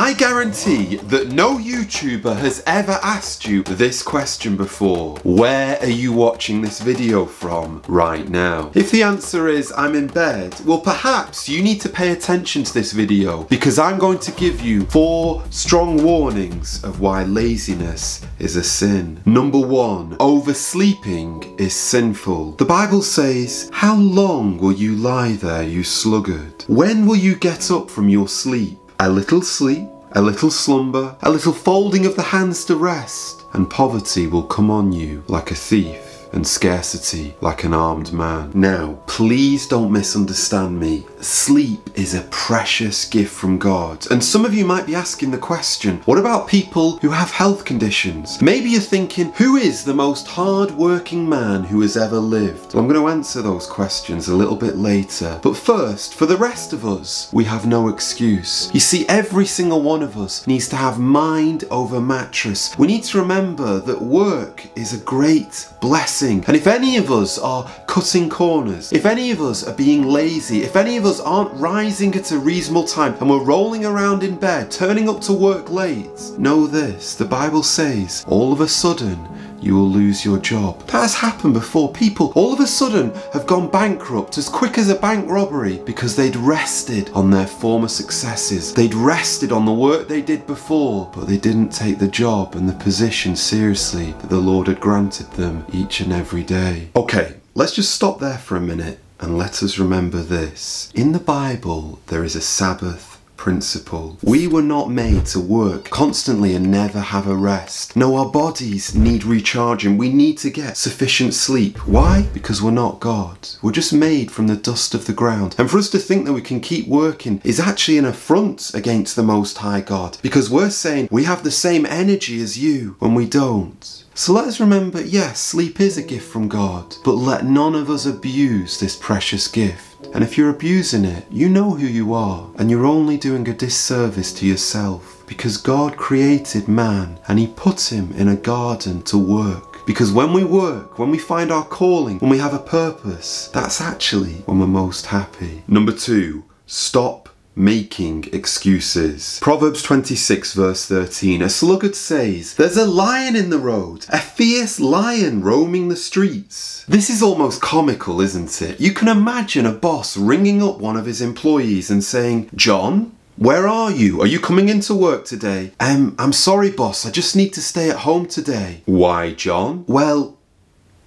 I guarantee that no YouTuber has ever asked you this question before. Where are you watching this video from right now? If the answer is I'm in bed, well perhaps you need to pay attention to this video because I'm going to give you four strong warnings of why laziness is a sin. Number one, oversleeping is sinful. The Bible says, How long will you lie there, you sluggard? When will you get up from your sleep? A little sleep, a little slumber, a little folding of the hands to rest, and poverty will come on you like a thief and scarcity like an armed man. Now, please don't misunderstand me. Sleep is a precious gift from God. And some of you might be asking the question, what about people who have health conditions? Maybe you're thinking, who is the most hard-working man who has ever lived? Well, I'm going to answer those questions a little bit later. But first, for the rest of us, we have no excuse. You see, every single one of us needs to have mind over mattress. We need to remember that work is a great blessing. And if any of us are cutting corners, if any of us are being lazy, if any of us aren't rising at a reasonable time and we're rolling around in bed, turning up to work late, know this, the Bible says, all of a sudden, you will lose your job. That has happened before. People all of a sudden have gone bankrupt as quick as a bank robbery because they'd rested on their former successes. They'd rested on the work they did before, but they didn't take the job and the position seriously that the Lord had granted them each and every day. Okay, let's just stop there for a minute and let us remember this. In the Bible, there is a Sabbath principle. We were not made to work constantly and never have a rest. No, our bodies need recharging. We need to get sufficient sleep. Why? Because we're not God. We're just made from the dust of the ground. And for us to think that we can keep working is actually an affront against the Most High God because we're saying we have the same energy as you when we don't. So let us remember, yes, sleep is a gift from God, but let none of us abuse this precious gift. And if you're abusing it, you know who you are, and you're only doing a disservice to yourself. Because God created man, and He put him in a garden to work. Because when we work, when we find our calling, when we have a purpose, that's actually when we're most happy. Number two, stop making excuses. Proverbs 26 verse 13, a sluggard says, There's a lion in the road, a fierce lion roaming the streets. This is almost comical, isn't it? You can imagine a boss ringing up one of his employees and saying, John, where are you? Are you coming into work today? Um, I'm sorry, boss. I just need to stay at home today. Why, John? Well,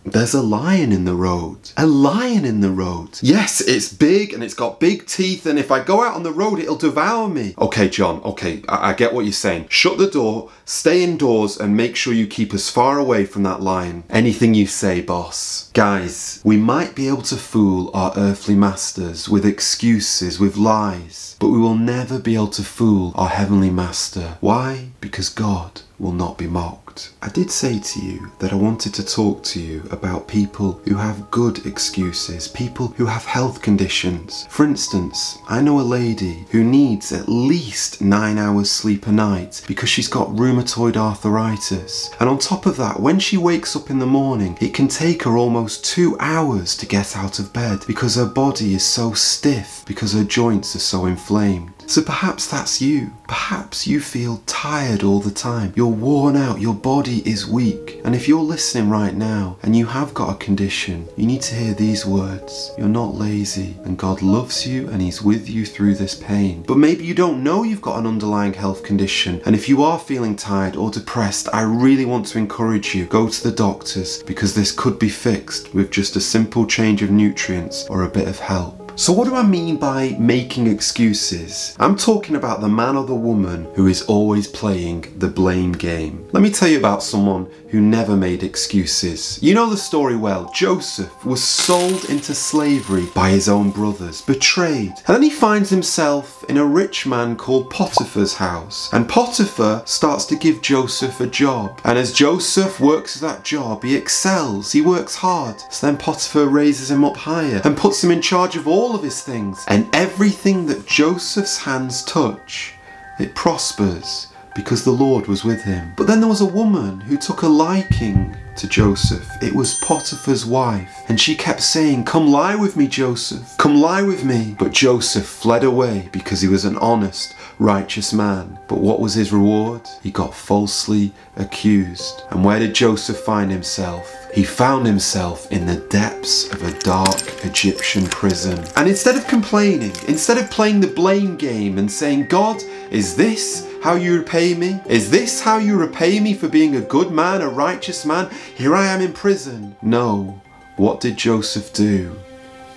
there's a lion in the road. A lion in the road. Yes, it's big and it's got big teeth, and if I go out on the road, it'll devour me. Okay, John, okay, I, I, get what you're saying. Shut the door, stay indoors, and make sure you keep as far away from that lion. Anything you say, boss. Guys, we might be able to fool our earthly masters with excuses, with lies, but we will never be able to fool our heavenly master. Why? Because God will not be mocked. I did say to you that I wanted to talk to you about people who have good excuses, people who have health conditions. For instance, I know a lady who needs at least nine hours sleep a night because she's got rheumatoid arthritis. And on top of that, when she wakes up in the morning, it can take her almost two hours to get out of bed because her body is so stiff because her joints are so inflamed. So perhaps that's you. Perhaps you feel tired all the time. You're worn out. Your body is weak. And if you're listening right now and you have got a condition, you need to hear these words. You're not lazy and God loves you and He's with you through this pain. But maybe you don't know you've got an underlying health condition. And if you are feeling tired or depressed, I really want to encourage you go to the doctors because this could be fixed with just a simple change of nutrients or a bit of help. So what do I mean by making excuses? I'm talking about the man or the woman who is always playing the blame game. Let me tell you about someone who never made excuses. You know the story well. Joseph was sold into slavery by his own brothers, betrayed. And then he finds himself in a rich man called Potiphar's house. And Potiphar starts to give Joseph a job. And as Joseph works that job, he excels, he works hard. So then Potiphar raises him up higher and puts him in charge of all of his things. And everything that Joseph's hands touch, it prospers because the Lord was with him. But then there was a woman who took a liking to Joseph. It was Potiphar's wife, and she kept saying, Come lie with me, Joseph, come lie with me. But Joseph fled away because he was an honest, righteous man. But what was his reward? He got falsely accused. And where did Joseph find himself? He found himself in the depths of a dark Egyptian prison. And instead of complaining, instead of playing the blame game and saying, God, is this how you repay me? Is this how you repay me for being a good man, a righteous man? Here I am in prison. No. What did Joseph do?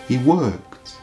He worked.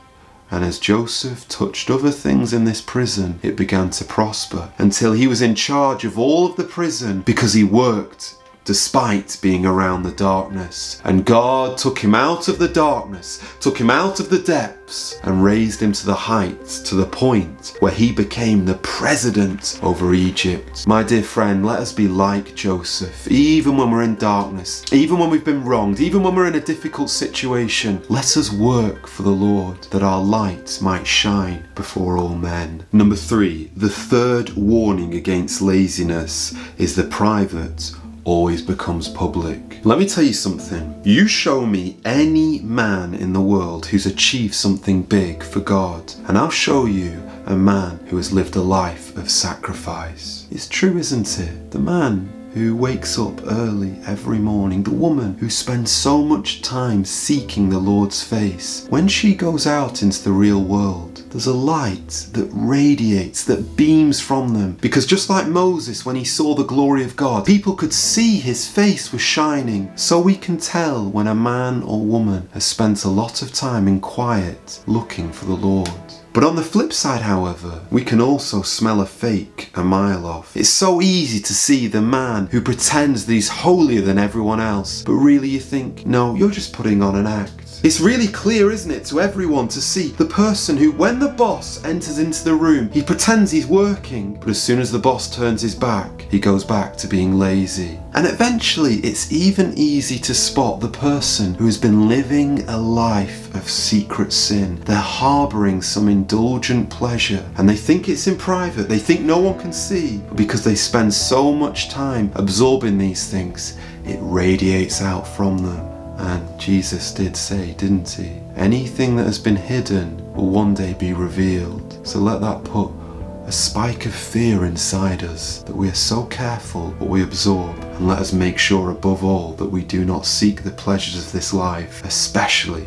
And as Joseph touched other things in this prison, it began to prosper until he was in charge of all of the prison because he worked despite being around the darkness. And God took him out of the darkness, took him out of the depths, and raised him to the heights, to the point where he became the president over Egypt. My dear friend, let us be like Joseph, even when we're in darkness, even when we've been wronged, even when we're in a difficult situation. Let us work for the Lord that our light might shine before all men. Number three, the third warning against laziness is the private always becomes public. Let me tell you something. You show me any man in the world who's achieved something big for God, and I'll show you a man who has lived a life of sacrifice. It's true, isn't it? The man who wakes up early every morning, the woman who spends so much time seeking the Lord's face, when she goes out into the real world, there's a light that radiates, that beams from them. Because just like Moses, when he saw the glory of God, people could see his face was shining. So we can tell when a man or woman has spent a lot of time in quiet looking for the Lord. But on the flip side, however, we can also smell a fake a mile off. It's so easy to see the man who pretends that he's holier than everyone else, but really you think, no, you're just putting on an act. It's really clear, isn't it, to everyone to see the person who, when the boss enters into the room, he pretends he's working, but as soon as the boss turns his back, he goes back to being lazy. And eventually, it's even easy to spot the person who has been living a life of secret sin. They're harbouring some indulgent pleasure, and they think it's in private, they think no one can see, but because they spend so much time absorbing these things, it radiates out from them. And Jesus did say, didn't he? Anything that has been hidden will one day be revealed. So let that put a spike of fear inside us that we are so careful what we absorb. And let us make sure above all that we do not seek the pleasures of this life, especially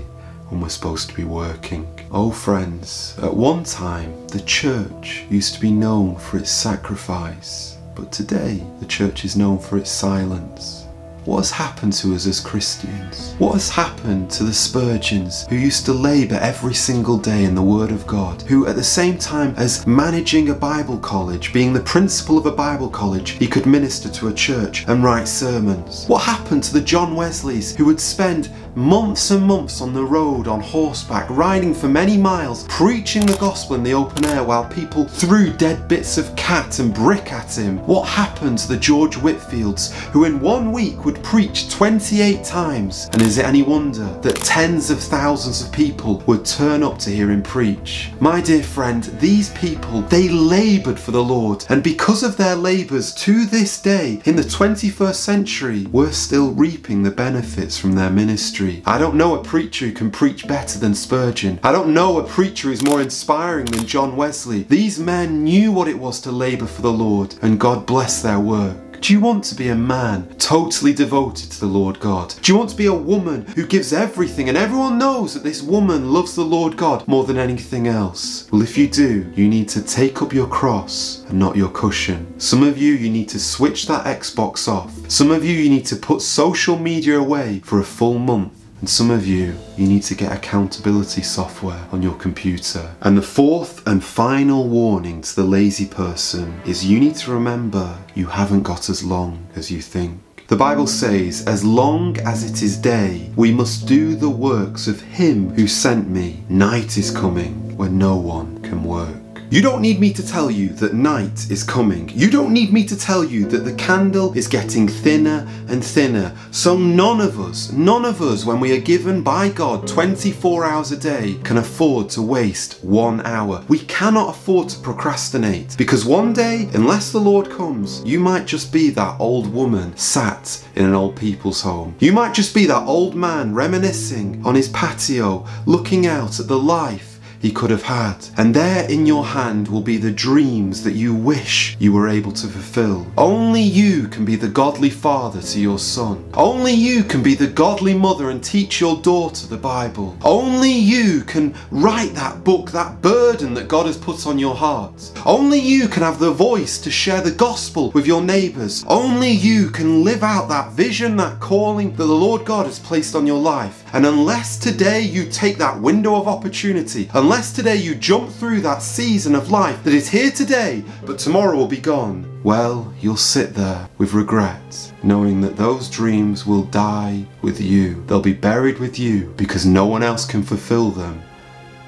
when we're supposed to be working. Oh, friends, at one time the church used to be known for its sacrifice, but today the church is known for its silence. What has happened to us as Christians? What has happened to the Spurgeons who used to labour every single day in the Word of God, who at the same time as managing a Bible college, being the principal of a Bible college, he could minister to a church and write sermons? What happened to the John Wesleys who would spend months and months on the road on horseback, riding for many miles, preaching the gospel in the open air while people threw dead bits of cat and brick at him? What happened to the George Whitefields who in one week would preach 28 times? And is it any wonder that tens of thousands of people would turn up to hear him preach? My dear friend, these people, they laboured for the Lord, and because of their labours to this day, in the 21st century, we're still reaping the benefits from their ministry. I don't know a preacher who can preach better than Spurgeon. I don't know a preacher who's more inspiring than John Wesley. These men knew what it was to labour for the Lord, and God bless their work. Do you want to be a man totally devoted to the Lord God? Do you want to be a woman who gives everything and everyone knows that this woman loves the Lord God more than anything else? Well, if you do, you need to take up your cross and not your cushion. Some of you, you need to switch that Xbox off. Some of you, you need to put social media away for a full month. And some of you, you need to get accountability software on your computer. And the fourth and final warning to the lazy person is you need to remember you haven't got as long as you think. The Bible says, As long as it is day, we must do the works of him who sent me. Night is coming when no one can work. You don't need me to tell you that night is coming. You don't need me to tell you that the candle is getting thinner and thinner. So none of us, none of us, when we are given by God 24 hours a day, can afford to waste one hour. We cannot afford to procrastinate because one day, unless the Lord comes, you might just be that old woman sat in an old people's home. You might just be that old man reminiscing on his patio, looking out at the life he could have had. And there in your hand will be the dreams that you wish you were able to fulfill. Only you can be the godly father to your son. Only you can be the godly mother and teach your daughter the Bible. Only you can write that book, that burden that God has put on your heart. Only you can have the voice to share the gospel with your neighbours. Only you can live out that vision, that calling that the Lord God has placed on your life. And unless today you take that window of opportunity, unless Unless today you jump through that season of life that is here today, but tomorrow will be gone, well, you'll sit there with regret, knowing that those dreams will die with you. They'll be buried with you because no one else can fulfill them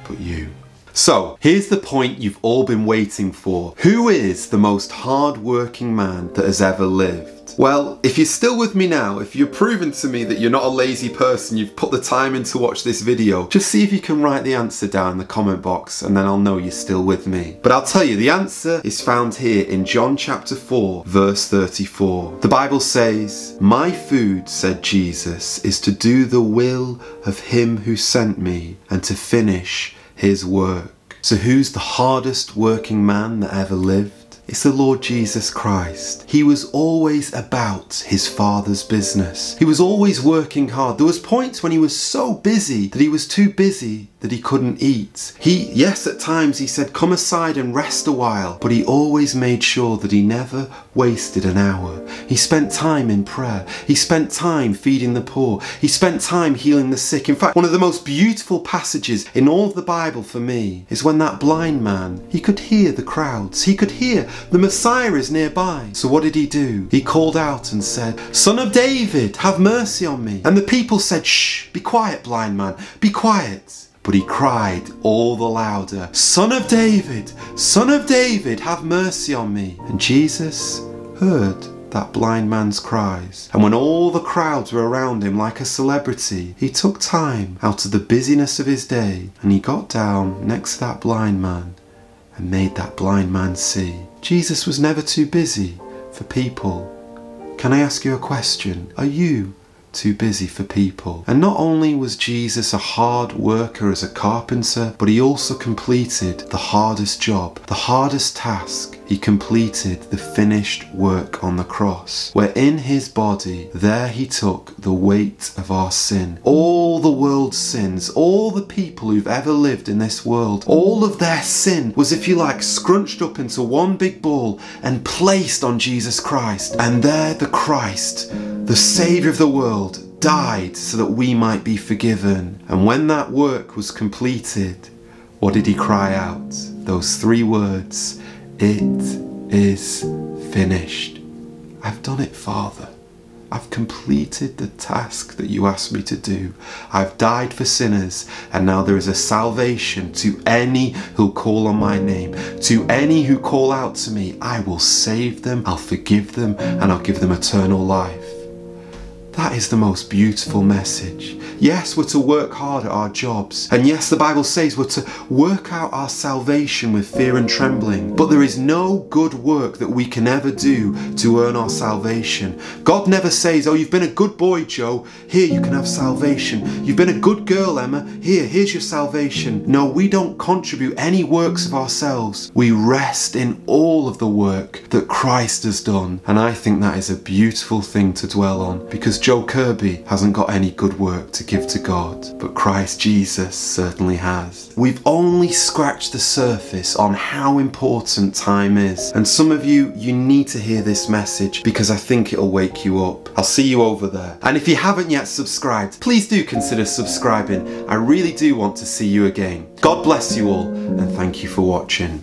but you. So, here's the point you've all been waiting for. Who is the most hard-working man that has ever lived? Well, if you're still with me now, if you're proven to me that you're not a lazy person, you've put the time in to watch this video, just see if you can write the answer down in the comment box and then I'll know you're still with me. But I'll tell you, the answer is found here in John chapter 4, verse 34. The Bible says, My food, said Jesus, is to do the will of him who sent me and to finish his work. So who's the hardest working man that ever lived? It's the Lord Jesus Christ. He was always about his Father's business. He was always working hard. There was points when he was so busy that he was too busy that he couldn't eat. He, yes, at times he said, come aside and rest a while, but he always made sure that he never wasted an hour. He spent time in prayer. He spent time feeding the poor. He spent time healing the sick. In fact, one of the most beautiful passages in all of the Bible for me is when that blind man, he could hear the crowds. He could hear the Messiah is nearby. So what did he do? He called out and said, Son of David, have mercy on me. And the people said, Shh, be quiet, blind man, be quiet. But he cried all the louder, Son of David, Son of David, have mercy on me. And Jesus heard that blind man's cries. And when all the crowds were around him like a celebrity, he took time out of the busyness of his day and he got down next to that blind man and made that blind man see. Jesus was never too busy for people. Can I ask you a question? Are you too busy for people. And not only was Jesus a hard worker as a carpenter, but he also completed the hardest job, the hardest task. He completed the finished work on the cross, where in his body, there he took the weight of our sin. All the world's sins, all the people who've ever lived in this world, all of their sin was, if you like, scrunched up into one big ball and placed on Jesus Christ. And there the Christ, the Saviour of the world, died so that we might be forgiven. And when that work was completed, what did he cry out? Those three words, It is finished. I've done it, Father. I've completed the task that you asked me to do. I've died for sinners, and now there is a salvation to any who call on my name. To any who call out to me, I will save them, I'll forgive them, and I'll give them eternal life. That is the most beautiful message. Yes, we're to work hard at our jobs. And yes, the Bible says we're to work out our salvation with fear and trembling. But there is no good work that we can ever do to earn our salvation. God never says, oh, you've been a good boy, Joe. Here, you can have salvation. You've been a good girl, Emma. Here, here's your salvation. No, we don't contribute any works of ourselves. We rest in all of the work that Christ has done. And I think that is a beautiful thing to dwell on because Joe Kirby hasn't got any good work to give to God, but Christ Jesus certainly has. We've only scratched the surface on how important time is, and some of you, you need to hear this message because I think it'll wake you up. I'll see you over there. And if you haven't yet subscribed, please do consider subscribing. I really do want to see you again. God bless you all, and thank you for watching.